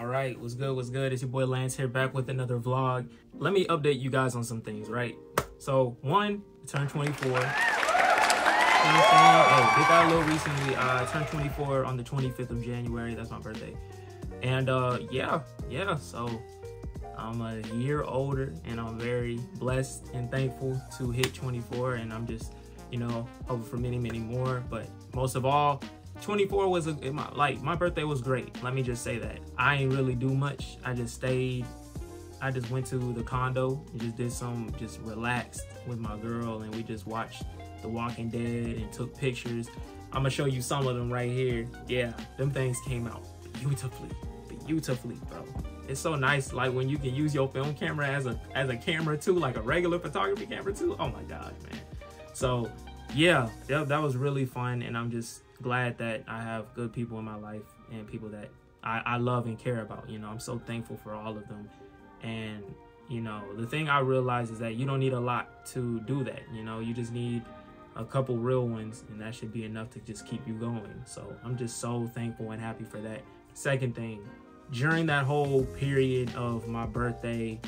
All right, what's good? What's good? It's your boy Lance here, back with another vlog. Let me update you guys on some things, right? So, one, I turned 24. You know what I'm saying? Oh, did that a little recently. Uh, I turned 24 on the 25th of January. That's my birthday. And uh, yeah, yeah. So I'm a year older, and I'm very blessed and thankful to hit 24. And I'm just, you know, hoping for many, many more. But most of all, 24 was a my, like my birthday was great. Let me just say that. I ain't really do much. I just stayed. I just went to the condo and just did some just relaxed with my girl and we just watched The Walking Dead and took pictures. I'm gonna show you some of them right here. Yeah, them things came out beautifully, beautifully, bro. It's so nice, like when you can use your film camera as a as a camera too, like a regular photography camera too. Oh my god, man. So yeah, that, that was really fun, and I'm just glad that I have good people in my life and people that I, I love and care about. You know, I'm so thankful for all of them. And, you know, the thing I realize is that you don't need a lot to do that. You know, you just need a couple real ones, and that should be enough to just keep you going. So I'm just so thankful and happy for that. Second thing, during that whole period of my birthday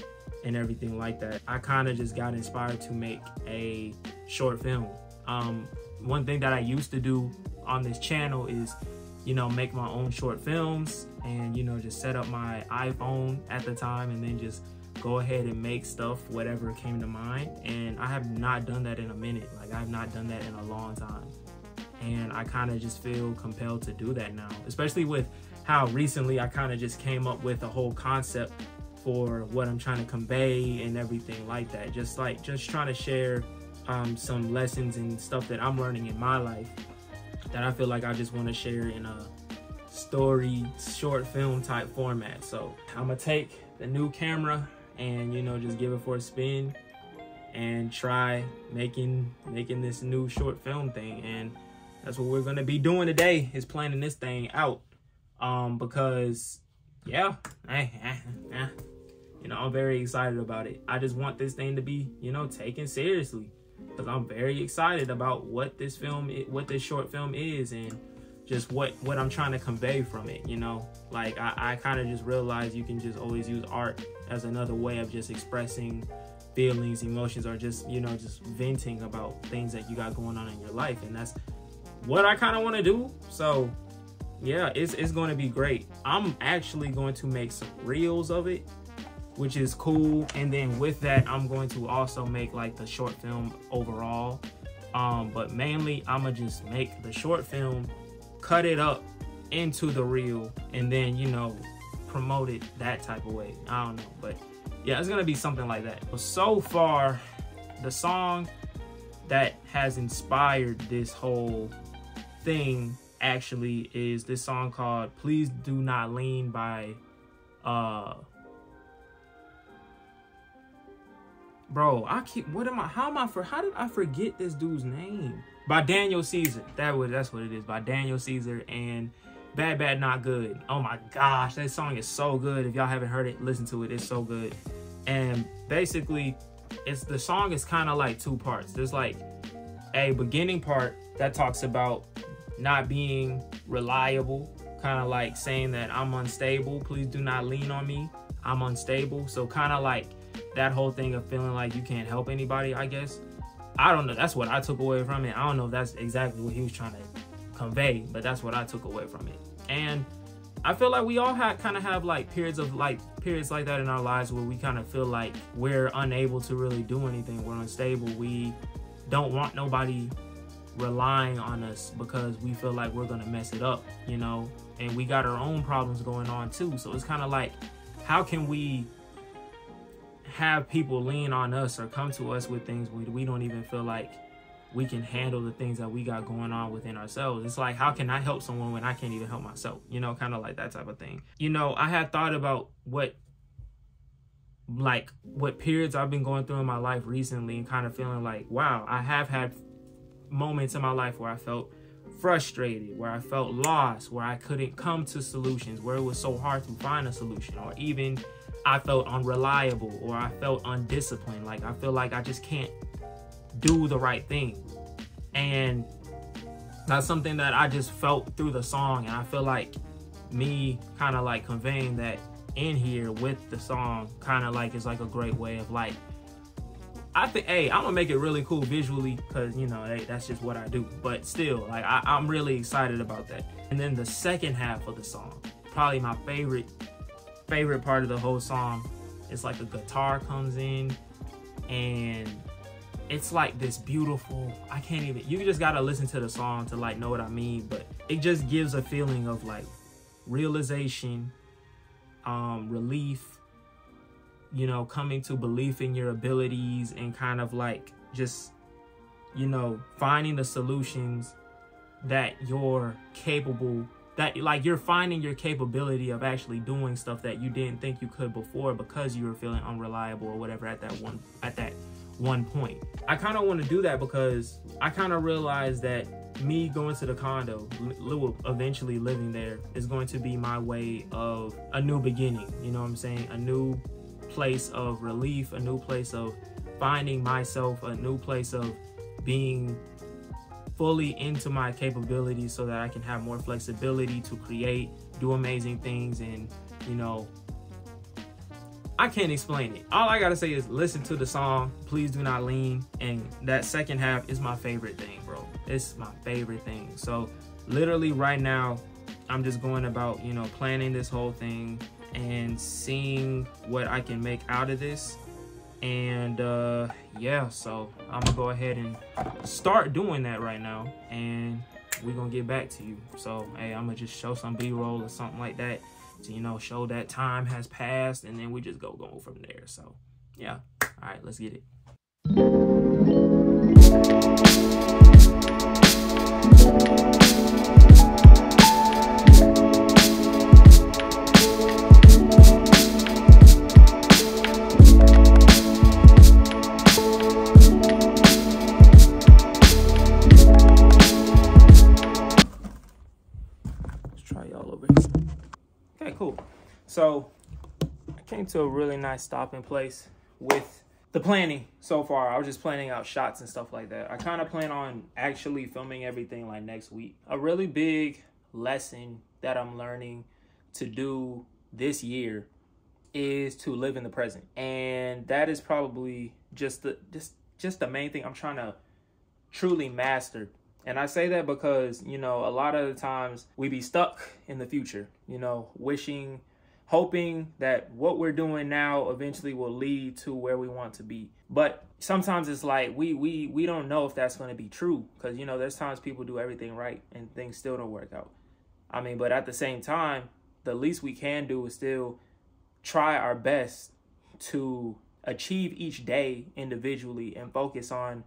and everything like that, I kind of just got inspired to make a short film. Um, one thing that I used to do on this channel is, you know, make my own short films and, you know, just set up my iPhone at the time and then just go ahead and make stuff, whatever came to mind. And I have not done that in a minute. Like, I've not done that in a long time. And I kind of just feel compelled to do that now, especially with how recently I kind of just came up with a whole concept for what I'm trying to convey and everything like that. Just like, just trying to share um, some lessons and stuff that I'm learning in my life that I feel like I just want to share in a story short film type format. So I'm gonna take the new camera and you know just give it for a spin and try making making this new short film thing. And that's what we're gonna be doing today is planning this thing out. Um because yeah eh, eh, eh, you know i'm very excited about it. I just want this thing to be you know taken seriously because I'm very excited about what this film, what this short film is, and just what what I'm trying to convey from it. You know, like I, I kind of just realized you can just always use art as another way of just expressing feelings, emotions, or just you know just venting about things that you got going on in your life, and that's what I kind of want to do. So yeah, it's it's going to be great. I'm actually going to make some reels of it which is cool. And then with that, I'm going to also make like the short film overall. Um, but mainly, I'm gonna just make the short film, cut it up into the reel, and then you know promote it that type of way. I don't know, but yeah, it's gonna be something like that. But so far, the song that has inspired this whole thing actually is this song called "Please Do Not Lean" by uh Bro, I keep what am I how am I for how did I forget this dude's name? By Daniel Caesar. That was that's what it is. By Daniel Caesar and Bad Bad Not Good. Oh my gosh, that song is so good. If y'all haven't heard it, listen to it. It's so good. And basically, it's the song is kind of like two parts. There's like a beginning part that talks about not being reliable, kind of like saying that I'm unstable. Please do not lean on me. I'm unstable. So kind of like that whole thing of feeling like you can't help anybody, I guess. I don't know. That's what I took away from it. I don't know if that's exactly what he was trying to convey, but that's what I took away from it. And I feel like we all had kind of have like periods of like periods like that in our lives where we kind of feel like we're unable to really do anything. We're unstable. We don't want nobody relying on us because we feel like we're gonna mess it up, you know. And we got our own problems going on too. So it's kind of like, how can we have people lean on us or come to us with things we, we don't even feel like we can handle the things that we got going on within ourselves. It's like, how can I help someone when I can't even help myself? You know, kind of like that type of thing. You know, I had thought about what, like, what periods I've been going through in my life recently and kind of feeling like, wow, I have had moments in my life where I felt frustrated, where I felt lost, where I couldn't come to solutions, where it was so hard to find a solution, or even I felt unreliable or I felt undisciplined. Like I feel like I just can't do the right thing. And that's something that I just felt through the song. And I feel like me kind of like conveying that in here with the song kind of like is like a great way of like I think, hey, I'm gonna make it really cool visually because you know, hey, that's just what I do. But still, like, I, I'm really excited about that. And then the second half of the song, probably my favorite, favorite part of the whole song, is like a guitar comes in, and it's like this beautiful. I can't even. You just gotta listen to the song to like know what I mean. But it just gives a feeling of like realization, um, relief, you know, coming to belief in your abilities and kind of like just, you know, finding the solutions that you're capable that like you're finding your capability of actually doing stuff that you didn't think you could before because you were feeling unreliable or whatever at that one at that one point. I kind of want to do that because I kind of realized that me going to the condo, eventually living there, is going to be my way of a new beginning. You know what I'm saying? A new place of relief, a new place of finding myself, a new place of being fully into my capabilities so that I can have more flexibility to create, do amazing things, and you know, I can't explain it. All I gotta say is listen to the song, please do not lean, and that second half is my favorite thing, bro. It's my favorite thing. So literally right now, I'm just going about, you know, planning this whole thing, and seeing what I can make out of this. And uh, yeah, so I'm gonna go ahead and start doing that right now. And we're gonna get back to you. So, hey, I'm gonna just show some B-roll or something like that to, you know, show that time has passed. And then we just go go from there. So, yeah. All right, let's get it. To a really nice stopping place with the planning so far. I was just planning out shots and stuff like that. I kind of plan on actually filming everything like next week. A really big lesson that I'm learning to do this year is to live in the present. And that is probably just the just just the main thing I'm trying to truly master. And I say that because, you know, a lot of the times we be stuck in the future, you know, wishing hoping that what we're doing now eventually will lead to where we want to be. But sometimes it's like we we we don't know if that's going to be true because you know there's times people do everything right and things still don't work out. I mean, but at the same time, the least we can do is still try our best to achieve each day individually and focus on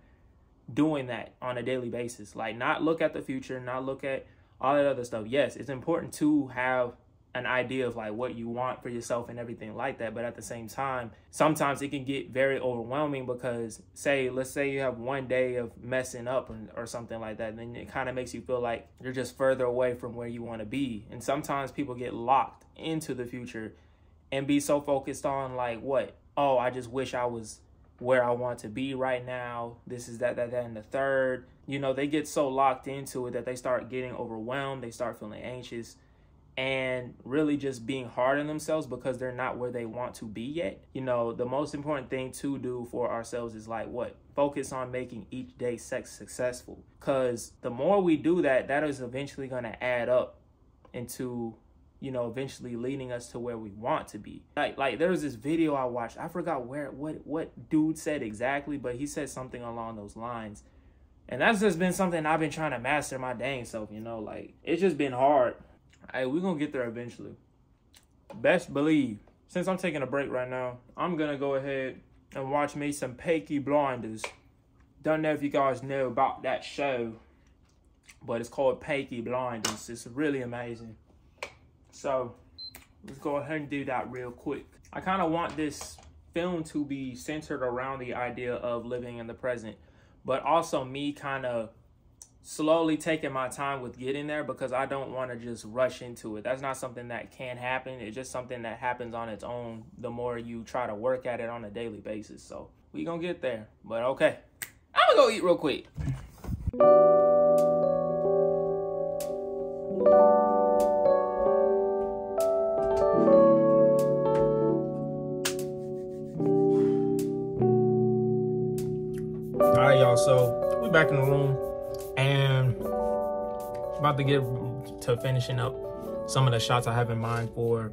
doing that on a daily basis. Like not look at the future, not look at all that other stuff. Yes, it's important to have an idea of like what you want for yourself and everything like that. But at the same time sometimes it can get very overwhelming because say let's say you have one day of messing up or, or something like that then it kind of makes you feel like you're just further away from where you want to be. And sometimes people get locked into the future and be so focused on like what? Oh i just wish i was where i want to be right now. This is that that that and the third. You know they get so locked into it that they start getting overwhelmed. They start feeling anxious and really just being hard on themselves because they're not where they want to be yet. You know, the most important thing to do for ourselves is like what? Focus on making each day sex successful. Cause the more we do that, that is eventually gonna add up into, you know, eventually leading us to where we want to be. Like like there was this video I watched. I forgot where what what dude said exactly, but he said something along those lines. And that's just been something I've been trying to master my dang self, you know, like it's just been hard Hey, we're gonna get there eventually. Best believe. Since I'm taking a break right now, I'm gonna go ahead and watch me some Peaky Blinders. Don't know if you guys know about that show, but it's called Peaky Blinders. It's really amazing. So let's go ahead and do that real quick. I kind of want this film to be centered around the idea of living in the present, but also me kind of slowly taking my time with getting there because I don't want to just rush into it. That's not something that can happen. It's just something that happens on its own the more you try to work at it on a daily basis. So we gonna get there, but okay. I'm gonna go eat real quick. All right, y'all, so we back in the room about to get to finishing up some of the shots I have in mind for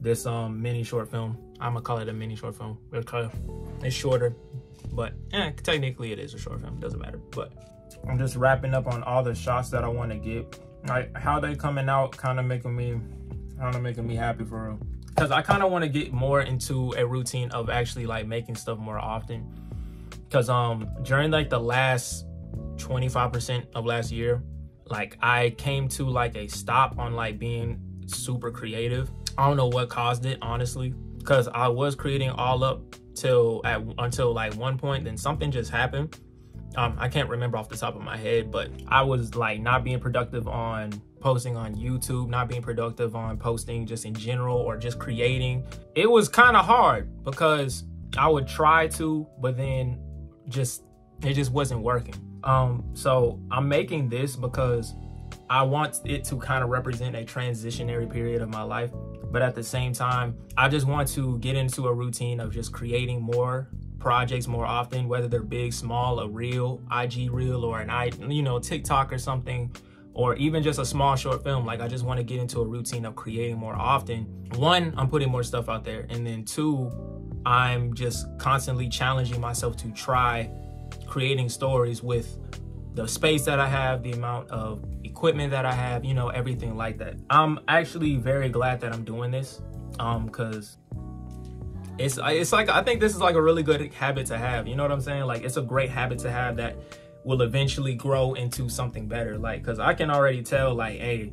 this um mini short film. I'm gonna call it a mini short film it's shorter, but eh, technically it is a short film. Doesn't matter. But I'm just wrapping up on all the shots that I want to get. Like how they coming out, kind of making me, kind of making me happy for real. Cause I kind of want to get more into a routine of actually like making stuff more often. Cause um during like the last 25% of last year, like I came to like a stop on like being super creative. I don't know what caused it, honestly, because I was creating all up till at until like one point, then something just happened. Um, I can't remember off the top of my head, but I was like not being productive on posting on YouTube, not being productive on posting just in general or just creating. It was kind of hard because I would try to, but then just it just wasn't working. Um, so I'm making this because I want it to kind of represent a transitionary period of my life. But at the same time, I just want to get into a routine of just creating more projects more often, whether they're big, small, a reel, IG reel, or an I, you know, TikTok or something, or even just a small short film. Like I just want to get into a routine of creating more often. One, I'm putting more stuff out there, and then two, I'm just constantly challenging myself to try creating stories with the space that I have, the amount of equipment that I have, you know, everything like that. I'm actually very glad that I'm doing this um cuz it's it's like I think this is like a really good habit to have. You know what I'm saying? Like it's a great habit to have that will eventually grow into something better. Like cuz I can already tell like hey,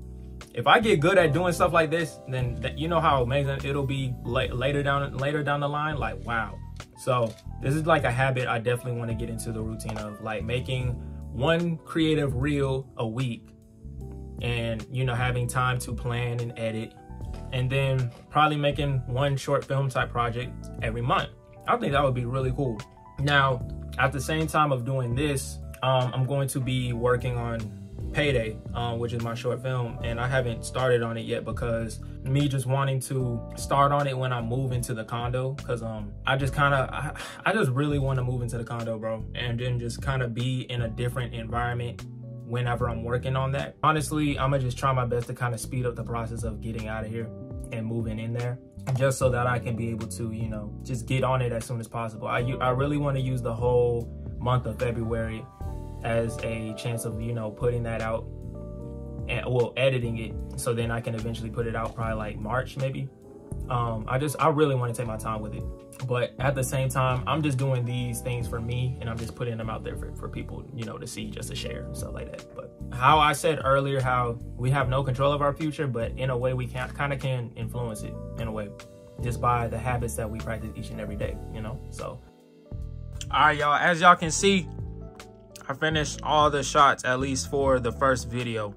if I get good at doing stuff like this, then that, you know how amazing it'll be later down later down the line like wow. So, this is like a habit I definitely want to get into the routine of like making one creative reel a week and you know having time to plan and edit and then probably making one short film type project every month. I think that would be really cool. Now, at the same time of doing this, um, I'm going to be working on Payday, um, which is my short film, and I haven't started on it yet because me just wanting to start on it when I move into the condo, because um, I just kind of, I, I just really want to move into the condo, bro, and then just kind of be in a different environment whenever I'm working on that. Honestly, I'm gonna just try my best to kind of speed up the process of getting out of here and moving in there just so that I can be able to, you know, just get on it as soon as possible. I, I really want to use the whole month of February as a chance of you know putting that out and well editing it so then I can eventually put it out probably like March maybe. Um, I just I really want to take my time with it, but at the same time I'm just doing these things for me and I'm just putting them out there for, for people you know to see just to share and stuff like that. But how I said earlier how we have no control of our future, but in a way we can kind of can influence it in a way just by the habits that we practice each and every day, you know. So all right, y'all. As y'all can see, I finished all the shots, at least for the first video.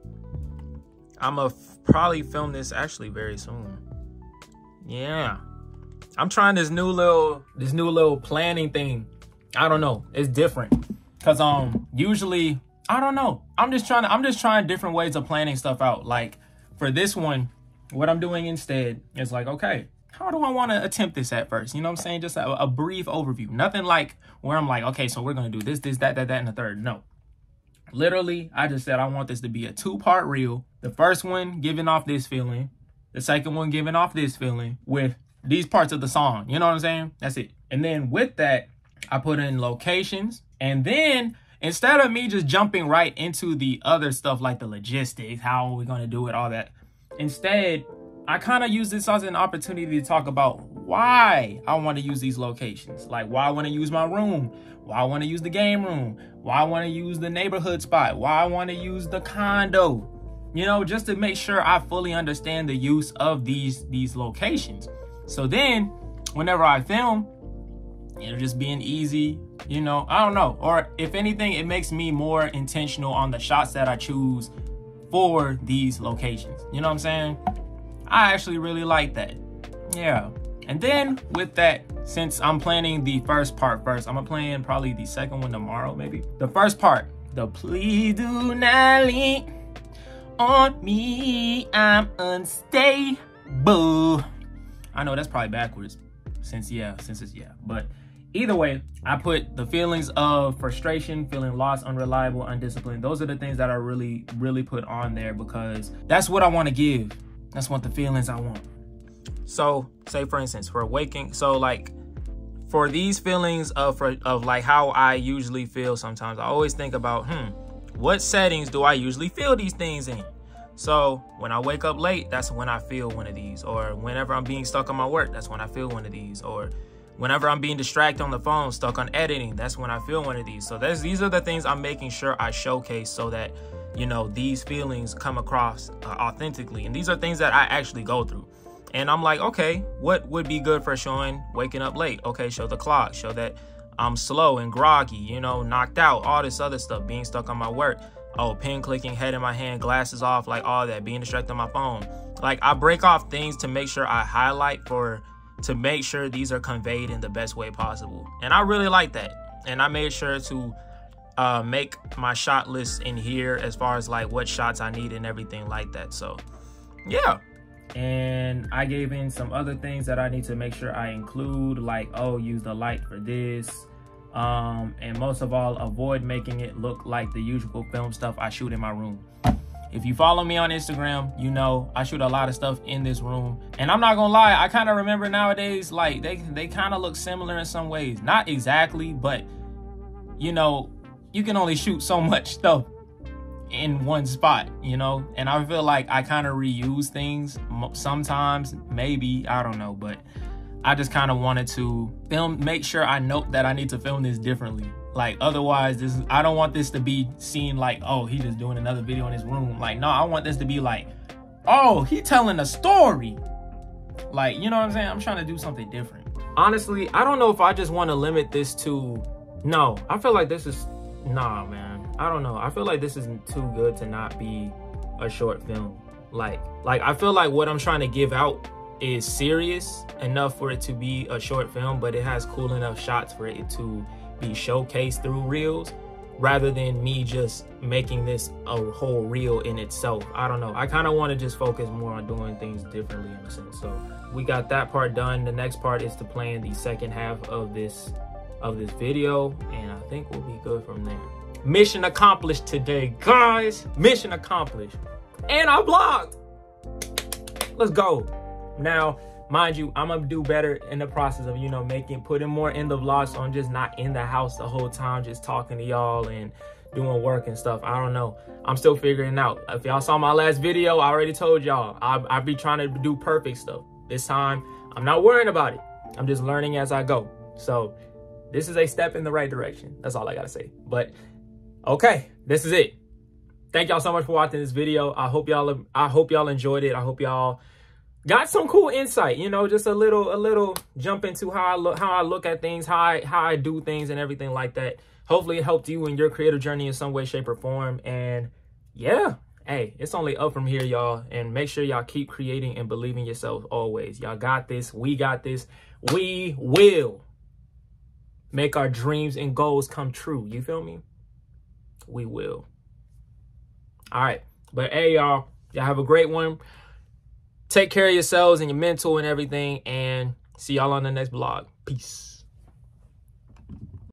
I'm going to probably film this actually very soon. Yeah. I'm trying this new little, this new little planning thing. I don't know. It's different. Cause um, usually, I don't know. I'm just trying to, I'm just trying different ways of planning stuff out. Like for this one, what I'm doing instead is like, okay, how do I want to attempt this at first? You know what I'm saying? Just a, a, brief overview. Nothing like where I'm like, okay, so we're going to do this, this, that, that, that, and the third. No. Literally, I just said I want this to be a two-part reel. The first one giving off this feeling. The second one giving off this feeling with these parts of the song. You know what I'm saying? That's it. And then with that, I put in locations. And then instead of me just jumping right into the other stuff like the logistics, how are we going to do it, all that. Instead, I kind of use this as an opportunity to talk about why I want to use these locations. Like why I want to use my room, why I want to use the game room, why I want to use the neighborhood spot, why I want to use the condo. You know, just to make sure I fully understand the use of these these locations. So then, whenever I film, it'll just be an easy, you know, I don't know. Or if anything, it makes me more intentional on the shots that I choose for these locations. You know what I'm saying? I actually really like that. Yeah. And then with that, since I'm planning the first part first, I'm gonna plan probably the second one tomorrow, maybe. The first part, the please do not lean on me, I'm unstable. I know that's probably backwards, since yeah, since it's yeah, but either way, I put the feelings of frustration, feeling lost, unreliable, undisciplined. Those are the things that I really, really put on there because that's what I want to give. That's what the feelings I want. So, say for instance, for waking, so like for these feelings of of like how I usually feel sometimes, I always think about, hmm, what settings do I usually feel these things in? So when I wake up late, that's when I feel one of these. Or whenever I'm being stuck on my work, that's when I feel one of these. Or whenever I'm being distracted on the phone, stuck on editing, that's when I feel one of these. So these are the things I'm making sure I showcase so that, you know, these feelings come across uh, authentically. And these are things that I actually go through. And I'm like, okay, what would be good for showing waking up late? Okay, show the clock, show that I'm slow and groggy, you know, knocked out, all this other stuff, being stuck on my work oh, pen clicking, head in my hand, glasses off, like all that, being distracted on my phone. Like I break off things to make sure I highlight for to make sure these are conveyed in the best way possible. And I really like that. And I made sure to uh, make my shot list in here as far as like what shots I need and everything like that. So yeah. And I gave in some other things that I need to make sure I include, like, oh, use the light for this, um, and most of all, avoid making it look like the usual film stuff I shoot in my room. If you follow me on Instagram, you know I shoot a lot of stuff in this room. And I'm not gonna lie, I kind of remember nowadays, like they they kind of look similar in some ways. Not exactly, but you know, you can only shoot so much stuff in one spot, you know? And I feel like I kind of reuse things sometimes, maybe, I don't know, but I just kind of wanted to film, make sure I note that I need to film this differently. Like otherwise, this I don't want this to be seen like, oh, he just doing another video in his room. Like, no, I want this to be like, oh, he telling a story. Like, you know what I'm saying? I'm trying to do something different. Honestly, I don't know if I just want to limit this to no. I feel like this is nah, man. I don't know. I feel like this is too good to not be a short film. Like, like I feel like what I'm trying to give out is serious enough for it to be a short film, but it has cool enough shots for it to be showcased through reels rather than me just making this a whole reel in itself. I don't know. I kind of want to just focus more on doing things differently in a sense. So we got that part done. The next part is to plan the second half of this of this video and I think we'll be good from there. Mission accomplished today, guys. Mission accomplished. And I blocked. Let's go. Now, mind you, I'm gonna do better in the process of, you know, making, putting more in the vlog so I'm just not in the house the whole time, just talking to y'all and doing work and stuff. I don't know. I'm still figuring out. If y'all saw my last video, I already told y'all, I, I be trying to do perfect stuff. This time, I'm not worrying about it. I'm just learning as I go. So this is a step in the right direction. That's all I gotta say. But okay, this is it. Thank y'all so much for watching this video. I hope y'all I hope y'all enjoyed it. I hope y'all got some cool insight, you know, just a little, a little jump into how I look, how I look at things, how I, how I do things and everything like that. Hopefully it helped you in your creative journey in some way, shape or form. And yeah, hey, it's only up from here, y'all. And make sure y'all keep creating and believing yourself always. Y'all got this. We got this. We will make our dreams and goals come true. You feel me? We will. All right. But hey, y'all, y'all have a great one take care of yourselves and your mental and everything. And see y'all on the next vlog. Peace.